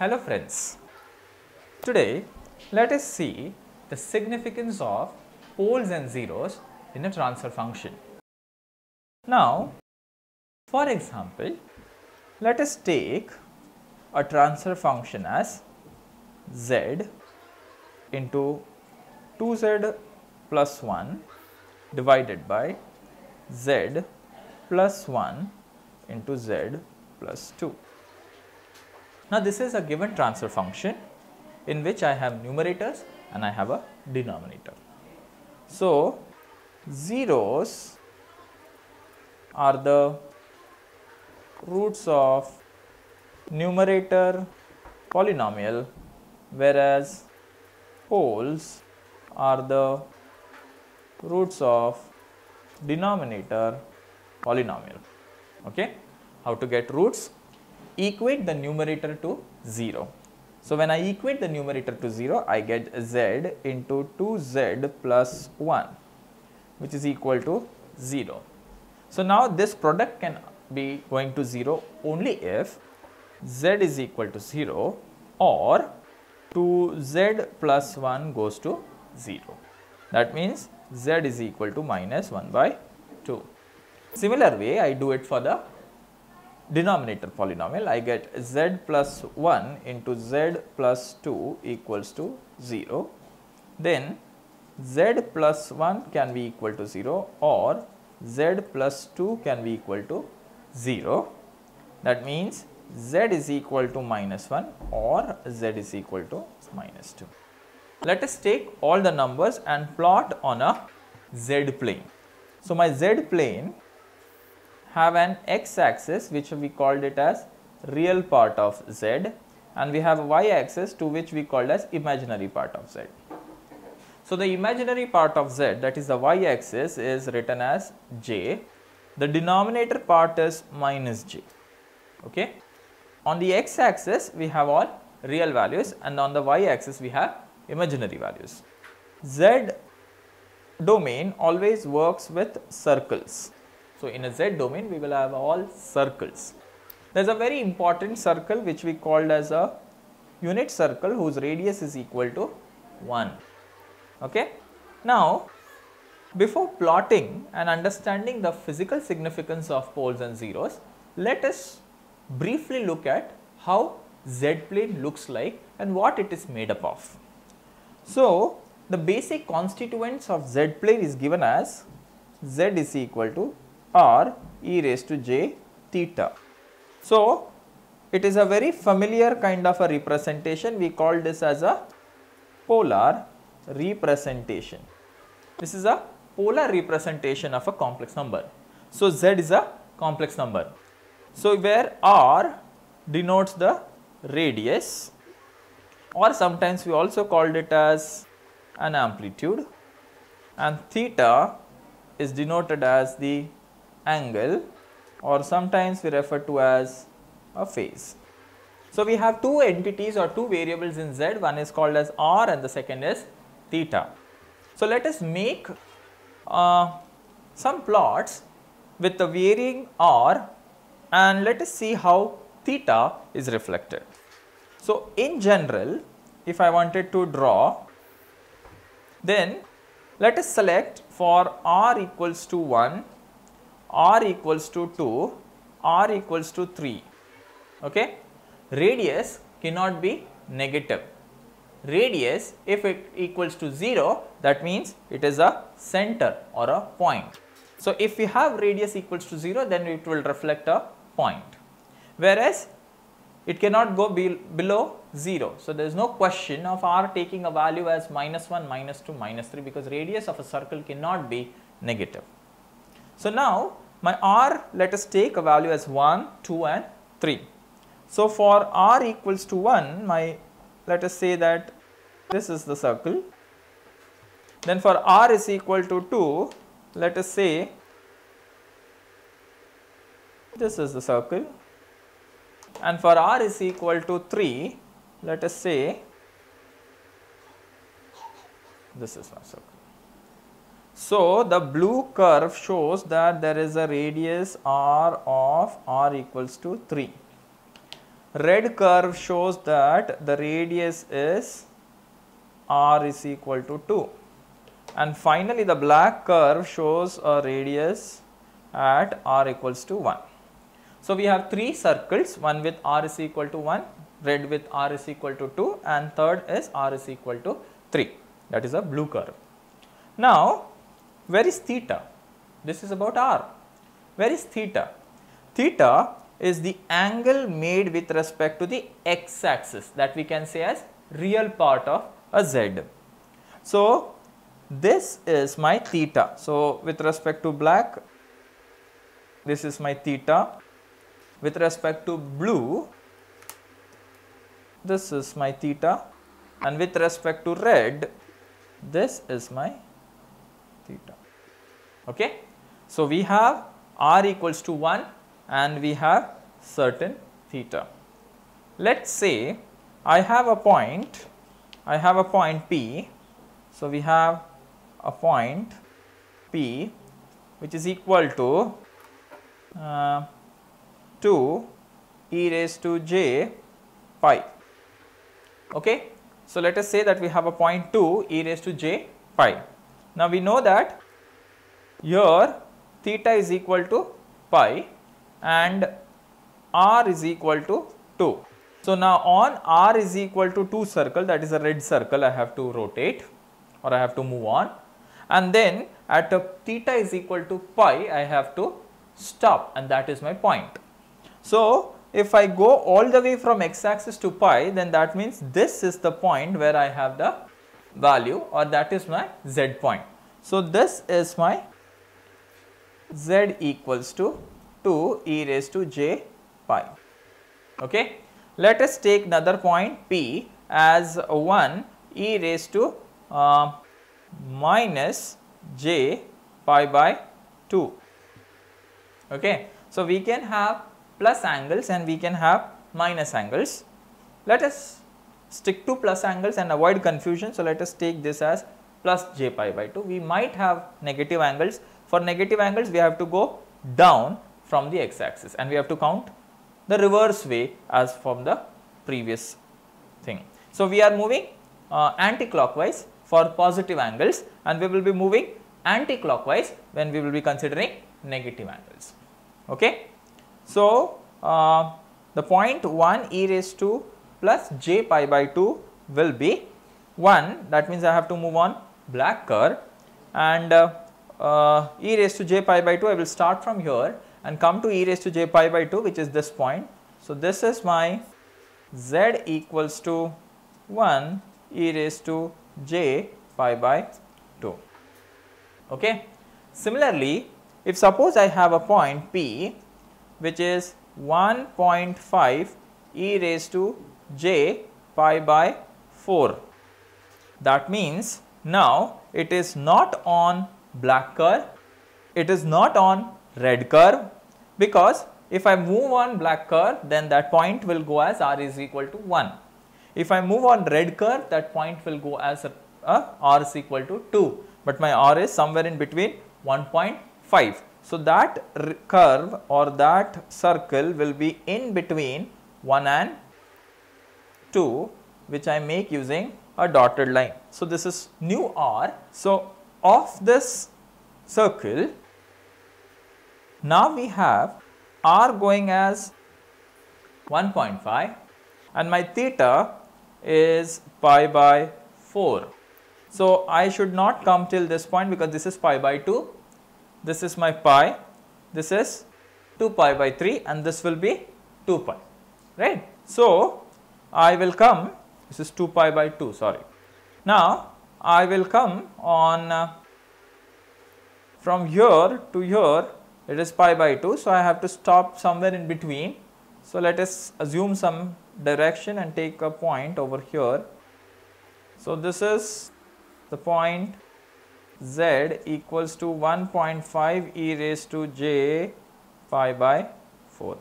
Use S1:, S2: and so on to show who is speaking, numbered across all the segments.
S1: Hello friends. Today let us see the significance of poles and zeros in a transfer function. Now for example let us take a transfer function as z into 2z plus 1 divided by z plus 1 into z plus 2. Now, this is a given transfer function in which I have numerators and I have a denominator. So, zeros are the roots of numerator polynomial whereas poles are the roots of denominator polynomial. Okay? How to get roots? Equate the numerator to 0. So, when I equate the numerator to 0, I get z into 2z plus 1 which is equal to 0. So, now this product can be going to 0 only if z is equal to 0 or 2z plus 1 goes to 0. That means z is equal to minus 1 by 2. Similar way I do it for the denominator polynomial I get z plus 1 into z plus 2 equals to 0. Then z plus 1 can be equal to 0 or z plus 2 can be equal to 0. That means z is equal to minus 1 or z is equal to minus 2. Let us take all the numbers and plot on a z plane. So, my z plane have an x axis which we called it as real part of z and we have a y axis to which we called as imaginary part of z. So, the imaginary part of z that is the y axis is written as j, the denominator part is minus j. Okay. On the x axis we have all real values and on the y axis we have imaginary values. Z domain always works with circles. So, in a Z domain we will have all circles. There is a very important circle which we called as a unit circle whose radius is equal to 1. Okay. Now, before plotting and understanding the physical significance of poles and zeros, let us briefly look at how Z plane looks like and what it is made up of. So, the basic constituents of Z plane is given as Z is equal to R e raised to j theta. So, it is a very familiar kind of a representation we call this as a polar representation. This is a polar representation of a complex number. So, Z is a complex number. So, where R denotes the radius or sometimes we also called it as an amplitude and theta is denoted as the angle or sometimes we refer to as a phase. So, we have two entities or two variables in z one is called as r and the second is theta. So, let us make uh, some plots with the varying r and let us see how theta is reflected. So, in general if I wanted to draw then let us select for r equals to 1, r equals to 2, r equals to 3. Okay? Radius cannot be negative. Radius if it equals to 0 that means it is a center or a point. So, if we have radius equals to 0 then it will reflect a point whereas it cannot go be below 0. So, there is no question of r taking a value as minus 1, minus 2, minus 3 because radius of a circle cannot be negative. So, now my r let us take a value as 1, 2 and 3. So, for r equals to 1 my let us say that this is the circle then for r is equal to 2 let us say this is the circle and for r is equal to 3 let us say this is my circle. So, the blue curve shows that there is a radius r of r equals to 3. red curve shows that the radius is r is equal to 2 and finally the black curve shows a radius at r equals to 1. So, we have three circles one with r is equal to 1, red with r is equal to 2 and third is r is equal to 3 that is a blue curve. Now, where is theta? This is about r. Where is theta? Theta is the angle made with respect to the x axis that we can say as real part of a z. So, this is my theta. So, with respect to black, this is my theta. With respect to blue, this is my theta and with respect to red, this is my theta. Okay. So, we have r equals to 1 and we have certain theta. Let us say I have a point, I have a point P. So, we have a point P which is equal to uh, 2 e raised to j pi. Okay. So, let us say that we have a point 2 e raised to j pi. Now, we know that here theta is equal to pi and r is equal to 2. So, now on r is equal to 2 circle that is a red circle I have to rotate or I have to move on and then at a theta is equal to pi I have to stop and that is my point. So, if I go all the way from x axis to pi then that means this is the point where I have the value or that is my z point. So, this is my z equals to 2 e raised to j pi. Okay. Let us take another point p as 1 e raised to uh, minus j pi by 2. Okay. So, we can have plus angles and we can have minus angles. Let us stick to plus angles and avoid confusion. So, let us take this as plus j pi by 2. We might have negative angles. For negative angles, we have to go down from the x axis and we have to count the reverse way as from the previous thing. So, we are moving uh, anti-clockwise for positive angles and we will be moving anti-clockwise when we will be considering negative angles. Okay. So, uh, the point 1 e raised to plus j pi by 2 will be 1 that means I have to move on black curve and uh, uh, e raised to j pi by 2 I will start from here and come to e raised to j pi by 2 which is this point. So, this is my z equals to 1 e raised to j pi by 2. Okay. Similarly, if suppose I have a point P which is 1.5 e raised to j pi by 4. That means now it is not on black curve, it is not on red curve because if I move on black curve then that point will go as r is equal to 1. If I move on red curve that point will go as a, a r is equal to 2, but my r is somewhere in between 1.5. So, that curve or that circle will be in between 1 and 2 which I make using a dotted line. So, this is nu r. So, of this circle now we have r going as 1.5 and my theta is pi by 4. So, I should not come till this point because this is pi by 2, this is my pi, this is 2 pi by 3 and this will be 2 pi, right. So, I will come, this is 2 pi by 2 sorry. Now, I will come on uh, from here to here it is pi by 2. So, I have to stop somewhere in between. So, let us assume some direction and take a point over here. So, this is the point z equals to 1.5 e raised to j pi by 4.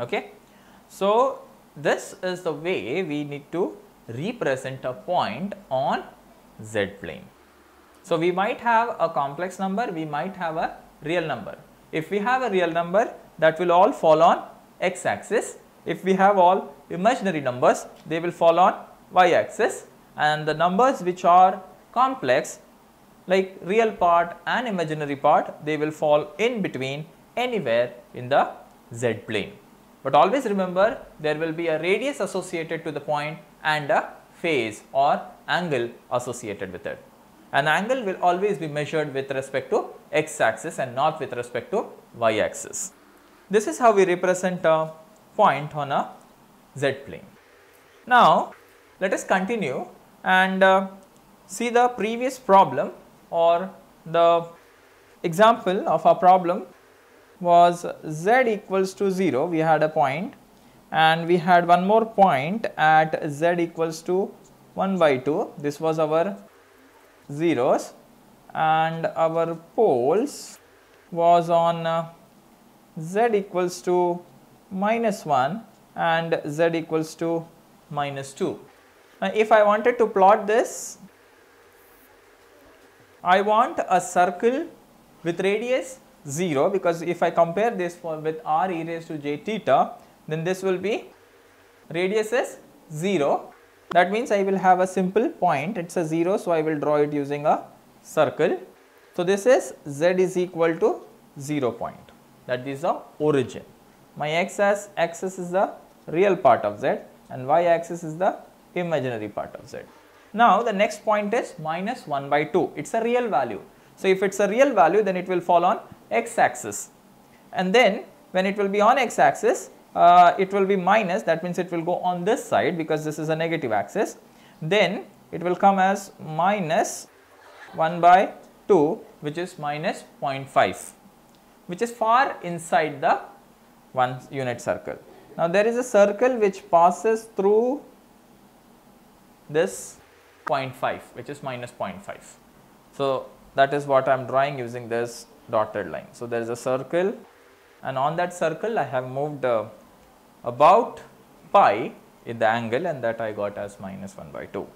S1: Okay. So, this is the way we need to represent a point on z plane. So, we might have a complex number, we might have a real number. If we have a real number that will all fall on x axis if we have all imaginary numbers, they will fall on y axis and the numbers which are complex like real part and imaginary part, they will fall in between anywhere in the z plane. But always remember there will be a radius associated to the point and a phase or angle associated with it. An angle will always be measured with respect to x axis and not with respect to y axis. This is how we represent a point on a z plane. Now, let us continue and uh, see the previous problem or the example of our problem was z equals to 0 we had a point and we had one more point at z equals to 1 by 2 this was our zeros and our poles was on uh, z equals to minus 1 and z equals to minus 2. Now, if I wanted to plot this, I want a circle with radius 0 because if I compare this for with r e raised to j theta then this will be radius is 0 that means I will have a simple point it is a 0 so I will draw it using a circle. So this is z is equal to 0 point that is the origin. My x axis is the real part of z and y axis is the imaginary part of z. Now the next point is minus 1 by 2 it is a real value. So if it is a real value then it will fall on x axis and then when it will be on x axis uh, it will be minus that means it will go on this side because this is a negative axis then it will come as minus 1 by 2 which is minus 0.5 which is far inside the one unit circle. Now there is a circle which passes through this 0.5 which is minus 0.5. So that is what I am drawing using this dotted line. So, there is a circle and on that circle I have moved uh, about pi in the angle and that I got as minus 1 by 2.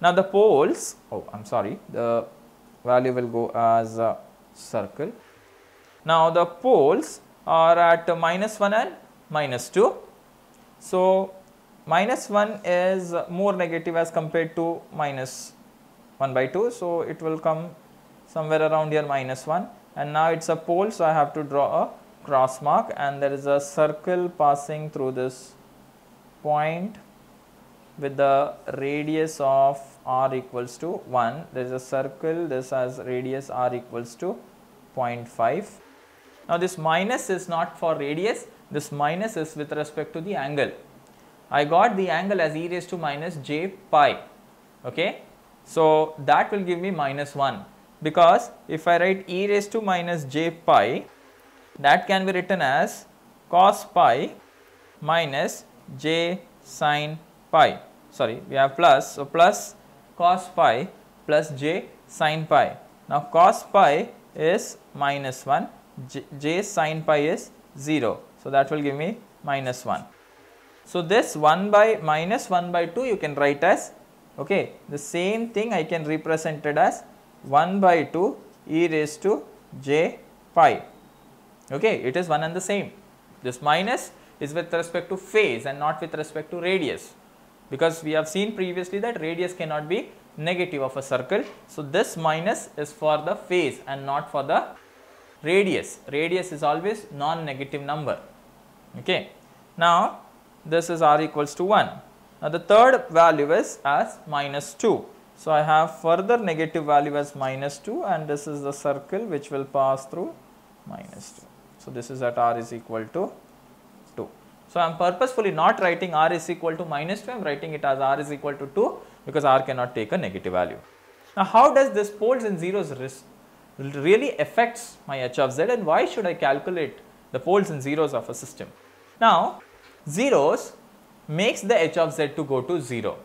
S1: Now, the poles, oh I am sorry, the value will go as a circle. Now, the poles are at minus 1 and minus 2. So, minus 1 is more negative as compared to minus 1 by 2. So, it will come somewhere around here minus 1 and now it is a pole. So, I have to draw a cross mark and there is a circle passing through this point with the radius of r equals to 1. There is a circle this has radius r equals to 0.5. Now, this minus is not for radius, this minus is with respect to the angle. I got the angle as e raised to minus j pi. Okay. So, that will give me minus 1 because if I write e raised to minus j pi that can be written as cos pi minus j sin pi. Sorry we have plus so plus cos pi plus j sin pi. Now cos pi is minus 1 j, j sin pi is 0 so that will give me minus 1 so this 1 by minus 1 by 2 you can write as okay the same thing I can represent it as 1 by 2 e raised to j pi. Okay, it is one and the same. This minus is with respect to phase and not with respect to radius because we have seen previously that radius cannot be negative of a circle. So, this minus is for the phase and not for the radius. Radius is always non-negative number. Okay. Now, this is r equals to 1. Now, the third value is as minus 2. So, I have further negative value as minus 2 and this is the circle which will pass through minus 2. So, this is at r is equal to 2. So, I am purposefully not writing r is equal to minus 2, I am writing it as r is equal to 2 because r cannot take a negative value. Now, how does this poles and zeros really affects my h of z and why should I calculate the poles and zeros of a system? Now, zeros makes the h of z to go to 0,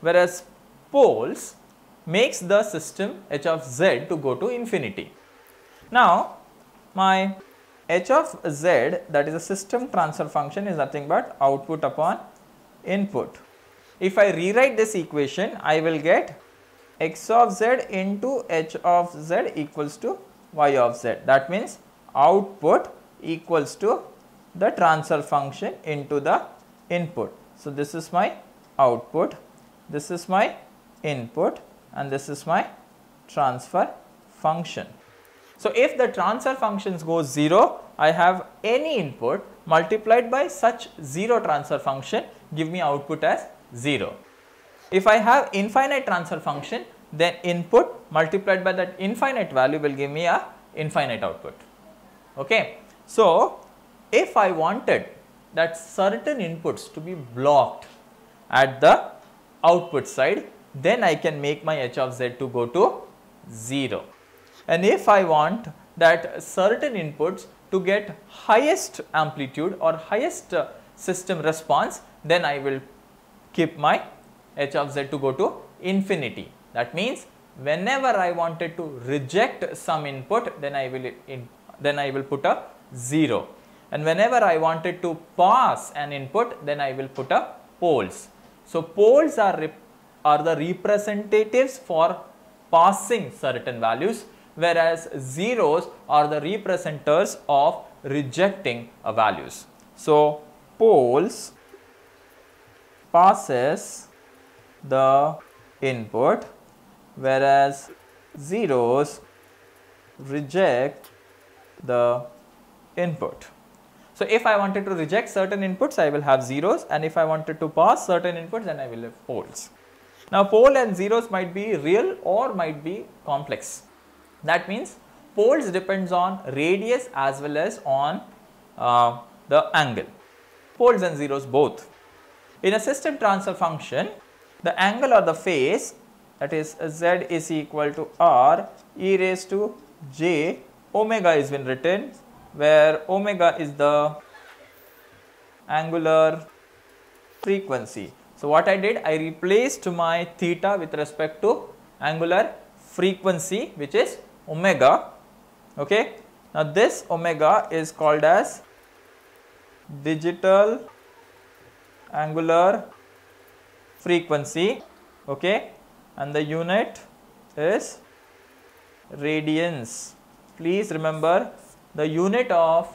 S1: whereas poles makes the system h of z to go to infinity. Now, my h of z that is a system transfer function is nothing but output upon input. If I rewrite this equation, I will get x of z into h of z equals to y of z. That means output equals to the transfer function into the input. So, this is my output, this is my input and this is my transfer function. So, if the transfer functions goes 0, I have any input multiplied by such 0 transfer function give me output as 0. If I have infinite transfer function then input multiplied by that infinite value will give me a infinite output. Okay. So, if I wanted that certain inputs to be blocked at the output side then I can make my h of z to go to 0. And if I want that certain inputs to get highest amplitude or highest uh, system response then I will keep my h of z to go to infinity. That means whenever I wanted to reject some input then I will in, then I will put a 0 and whenever I wanted to pass an input then I will put a poles. So, poles are, are the representatives for passing certain values whereas zeros are the representers of rejecting values. So, poles passes the input whereas zeros reject the input. So, if I wanted to reject certain inputs I will have zeros and if I wanted to pass certain inputs then I will have poles. Now, pole and zeros might be real or might be complex. That means poles depends on radius as well as on uh, the angle. Poles and zeros both. In a system transfer function, the angle or the phase that is z is equal to r e raised to j omega is been written where omega is the angular frequency. So, what I did I replaced my theta with respect to angular frequency which is omega okay. Now, this omega is called as digital angular frequency okay and the unit is radians. Please remember the unit of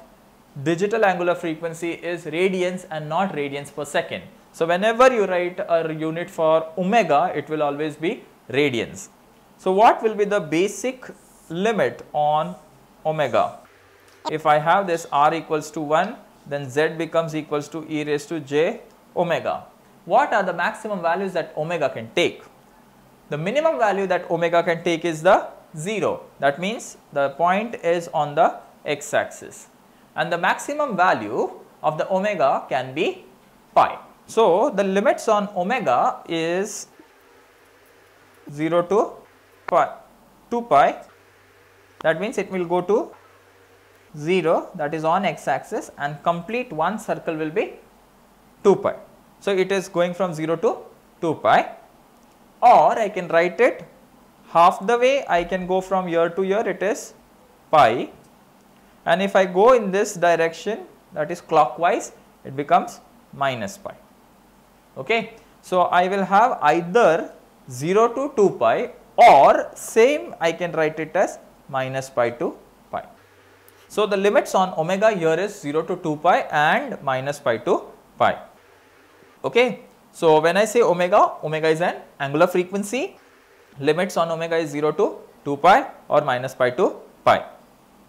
S1: digital angular frequency is radians and not radians per second. So, whenever you write a unit for omega, it will always be radians. So, what will be the basic limit on omega? If I have this r equals to 1, then z becomes equals to e raised to j omega. What are the maximum values that omega can take? The minimum value that omega can take is the 0. That means the point is on the x axis and the maximum value of the omega can be pi. So, the limits on omega is 0 to pi 2 pi. That means it will go to 0 that is on x axis and complete one circle will be 2 pi. So, it is going from 0 to 2 pi. Or I can write it half the way. I can go from year to year it is pi. And if I go in this direction that is clockwise it becomes minus pi okay. So, I will have either 0 to 2 pi or same I can write it as minus pi to pi. So, the limits on omega here is 0 to 2 pi and minus pi to pi okay. So, when I say omega, omega is an angular frequency limits on omega is 0 to 2 pi or minus pi to pi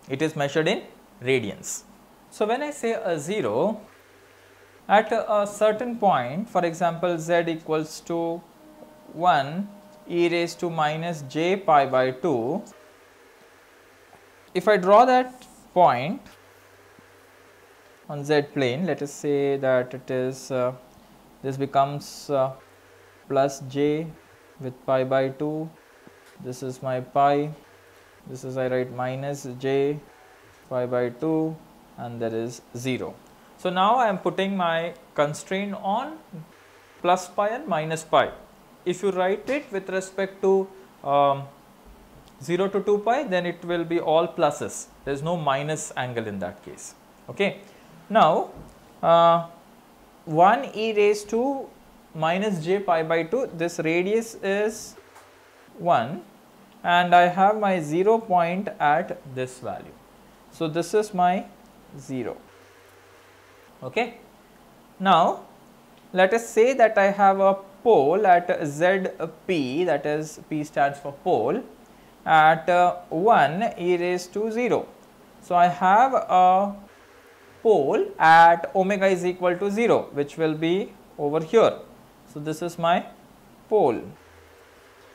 S1: it is measured in radians. So, when I say a 0 at a, certain point for example, z equals to 1 e raised to minus j pi by 2, if I draw that point on z plane let us say that it is uh, this becomes uh, plus j with pi by 2 this is my pi this is I write minus j pi by 2 and there is 0. So, now I am putting my constraint on plus pi and minus pi. If you write it with respect to um, 0 to 2 pi then it will be all pluses there is no minus angle in that case. Okay. Now, uh, 1 e raised to minus j pi by 2 this radius is 1 and I have my 0 point at this value. So, this is my 0. Okay. Now, let us say that I have a pole at ZP that is P stands for pole at uh, 1 e raised to 0. So, I have a pole at omega is equal to 0 which will be over here. So, this is my pole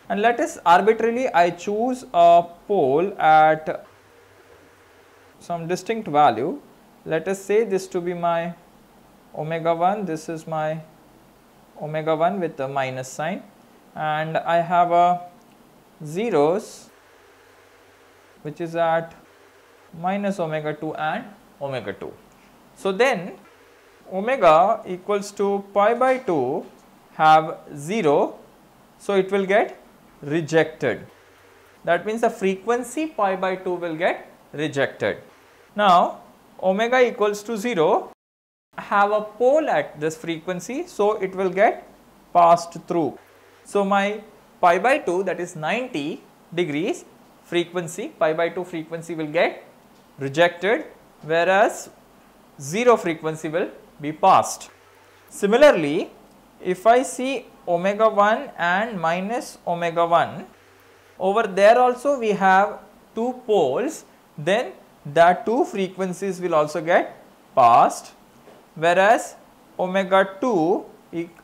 S1: and let us arbitrarily I choose a pole at some distinct value. Let us say this to be my omega 1, this is my omega 1 with the minus sign and I have a zeros which is at minus omega 2 and omega 2. So, then omega equals to pi by 2 have 0. So, it will get rejected. That means the frequency pi by 2 will get rejected. Now, omega equals to 0 have a pole at this frequency. So, it will get passed through. So, my pi by 2 that is 90 degrees frequency pi by 2 frequency will get rejected whereas 0 frequency will be passed. Similarly, if I see omega 1 and minus omega 1 over there also we have two poles then that two frequencies will also get passed whereas omega 2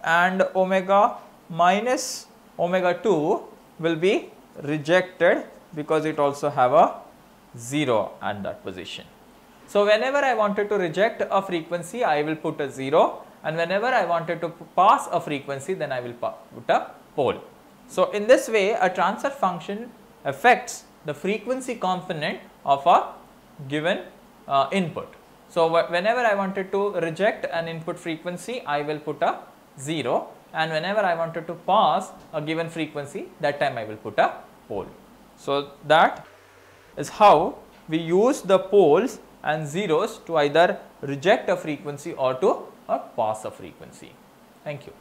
S1: and omega minus omega 2 will be rejected because it also have a 0 at that position. So, whenever I wanted to reject a frequency I will put a 0 and whenever I wanted to pass a frequency then I will put a pole. So, in this way a transfer function affects the frequency component of a given uh, input. So, whenever I wanted to reject an input frequency I will put a 0 and whenever I wanted to pass a given frequency that time I will put a pole. So, that is how we use the poles and zeros to either reject a frequency or to or pass a frequency. Thank you.